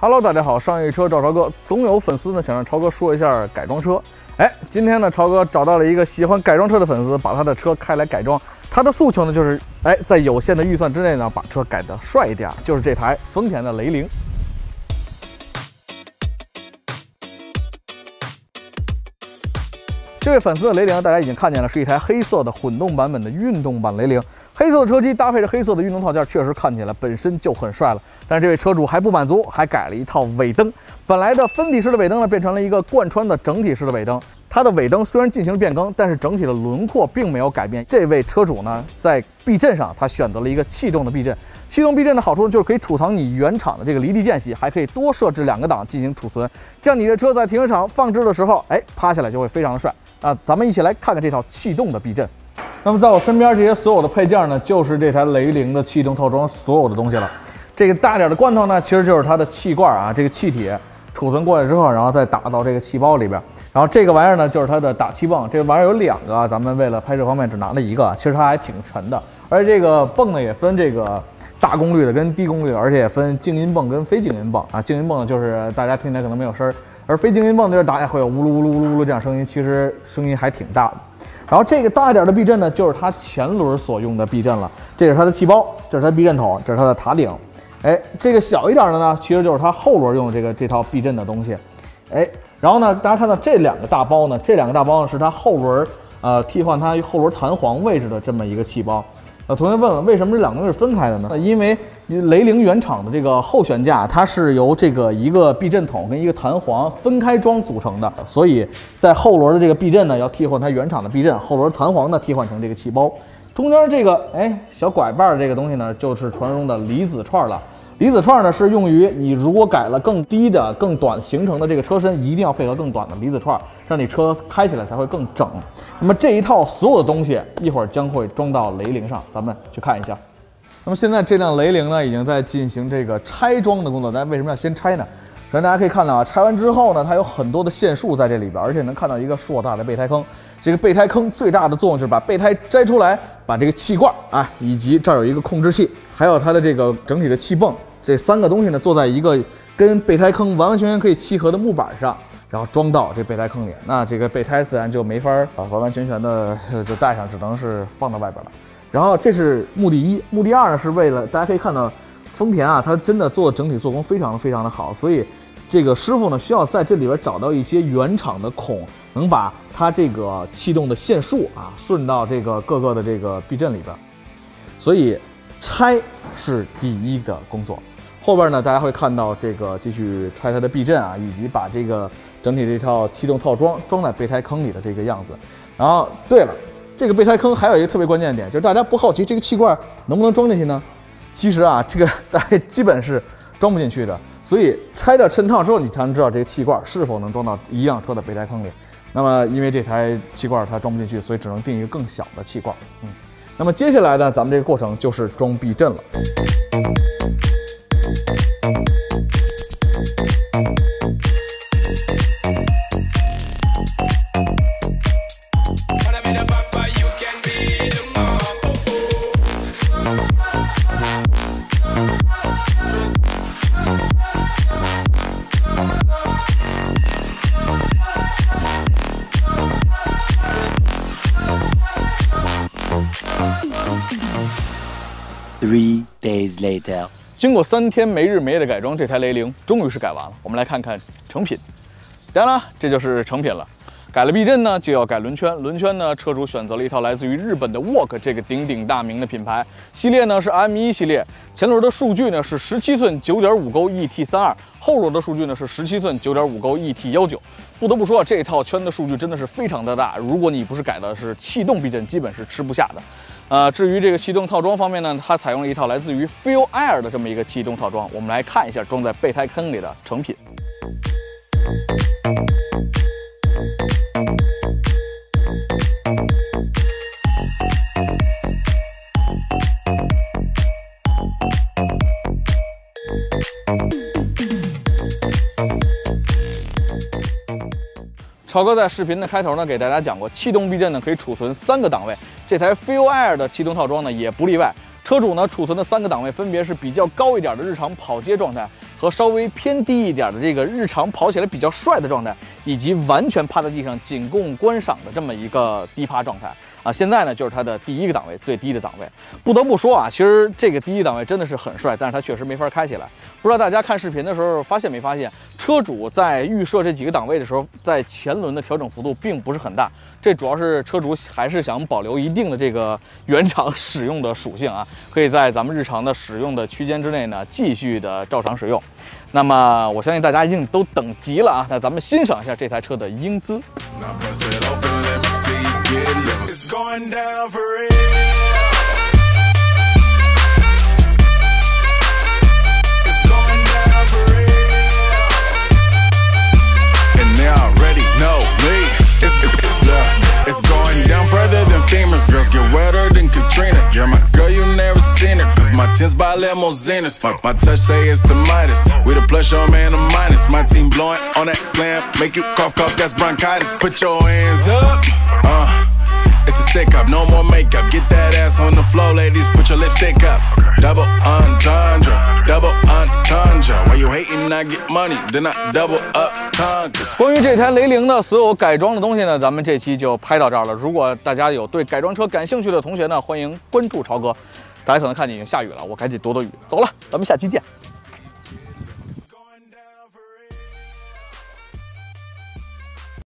Hello，大家好，上一车找超哥。总有粉丝呢想让超哥说一下改装车。哎，今天呢，超哥找到了一个喜欢改装车的粉丝，把他的车开来改装。他的诉求呢就是，哎，在有限的预算之内呢，把车改得帅一点，就是这台丰田的雷凌。这位粉丝的雷凌，大家已经看见了，是一台黑色的混动版本的运动版雷凌。黑色的车机搭配着黑色的运动套件，确实看起来本身就很帅了。但是这位车主还不满足，还改了一套尾灯。本来的分体式的尾灯呢，变成了一个贯穿的整体式的尾灯。它的尾灯虽然进行了变更，但是整体的轮廓并没有改变。这位车主呢，在避震上，他选择了一个气动的避震。气动避震的好处，就是可以储藏你原厂的这个离地间隙，还可以多设置两个档进行储存。这样你的车在停车场放置的时候，哎，趴下来就会非常的帅。啊，咱们一起来看看这套气动的避震。那么在我身边这些所有的配件呢，就是这台雷凌的气动套装所有的东西了。这个大点的罐头呢，其实就是它的气罐啊，这个气体储存过来之后，然后再打到这个气包里边。然后这个玩意儿呢，就是它的打气泵。这个玩意儿有两个，咱们为了拍摄方面只拿了一个，其实它还挺沉的。而且这个泵呢，也分这个大功率的跟低功率，而且也分静音泵跟非静音泵啊。静音泵，就是大家听起来可能没有声儿。而非静音泵就是打起来会有呜噜呜噜呜噜呜噜这样声音，其实声音还挺大的。然后这个大一点的避震呢，就是它前轮所用的避震了。这是它的气包，这是它避震筒，这是它的塔顶。哎，这个小一点的呢，其实就是它后轮用的这个这套避震的东西。哎，然后呢，大家看到这两个大包呢，这两个大包呢是它后轮呃替换它后轮弹簧位置的这么一个气包。那，同学问了，为什么这两个东西是分开的呢？因为雷凌原厂的这个后悬架，它是由这个一个避震筒跟一个弹簧分开装组成的，所以在后轮的这个避震呢，要替换它原厂的避震，后轮弹簧呢替换成这个气包。中间这个哎小拐把这个东西呢，就是传说中的离子串了。离子串呢是用于你如果改了更低的、更短行程的这个车身，一定要配合更短的离子串，让你车开起来才会更整。那么这一套所有的东西一会儿将会装到雷凌上，咱们去看一下。那么现在这辆雷凌呢，已经在进行这个拆装的工作。咱为什么要先拆呢？首先大家可以看到啊，拆完之后呢，它有很多的线束在这里边，而且能看到一个硕大的备胎坑。这个备胎坑最大的作用就是把备胎摘出来，把这个气罐啊，以及这儿有一个控制器，还有它的这个整体的气泵。这三个东西呢，坐在一个跟备胎坑完完全全可以契合的木板上，然后装到这备胎坑里。那这个备胎自然就没法啊完完全全的就带上，只能是放到外边了。然后这是目的一，目的二呢是为了大家可以看到，丰田啊，它真的做整体做工非常非常的好，所以这个师傅呢需要在这里边找到一些原厂的孔，能把它这个气动的线束啊顺到这个各个的这个避震里边。所以拆是第一的工作。后边呢，大家会看到这个继续拆它的避震啊，以及把这个整体这套气动套装装在备胎坑里的这个样子。然后，对了，这个备胎坑还有一个特别关键的点，就是大家不好奇这个气罐能不能装进去呢？其实啊，这个大家基本是装不进去的。所以拆掉衬套之后，你才能知道这个气罐是否能装到一辆车的备胎坑里。那么，因为这台气罐它装不进去，所以只能定一个更小的气罐。嗯，那么接下来呢，咱们这个过程就是装避震了。Three days later，经过三天没日没夜的改装，这台雷凌终于是改完了。我们来看看成品。当然了，这就是成品了。改了避震呢，就要改轮圈。轮圈呢，车主选择了一套来自于日本的 Work 这个鼎鼎大名的品牌系列呢，是 M1 系列。前轮的数据呢是十七寸九点五勾 ET 三二，后轮的数据呢是十七寸九点五勾 ET 幺九。不得不说，这套圈的数据真的是非常的大。如果你不是改的是气动避震，基本是吃不下的。呃，至于这个气动套装方面呢，它采用了一套来自于 Feel Air 的这么一个气动套装。我们来看一下装在备胎坑里的成品。超哥在视频的开头呢，给大家讲过，气动避震呢可以储存三个档位，这台 Feel Air 的气动套装呢也不例外。车车主呢储存的三个档位分别是比较高一点的日常跑街状态，和稍微偏低一点的这个日常跑起来比较帅的状态，以及完全趴在地上仅供观赏的这么一个低趴状态啊。现在呢就是它的第一个档位，最低的档位。不得不说啊，其实这个第一档位真的是很帅，但是它确实没法开起来。不知道大家看视频的时候发现没发现，车主在预设这几个档位的时候，在前轮的调整幅度并不是很大，这主要是车主还是想保留一定的这个原厂使用的属性啊，可以在咱们日常的使用的区间之内呢，继续的照常使用。那么我相信大家一定都等急了啊，那咱们欣赏一下这台车的英姿。it. Cause my tins by limousines. My, my touch say it's the Midas. We the plus, your man, a minus. My team blowing on that slam. Make you cough, cough, that's bronchitis. Put your hands up. Uh. It's a stick up, no more makeup. Get that ass on the floor, ladies. Put your lipstick up. Double entendre, double entendre. Why you hating? I get money, then I double up. 关于这台雷凌的所有改装的东西呢，咱们这期就拍到这儿了。如果大家有对改装车感兴趣的同学呢，欢迎关注超哥。 大家可能看见已经下雨了，我赶紧躲躲雨。走了，咱们下期见。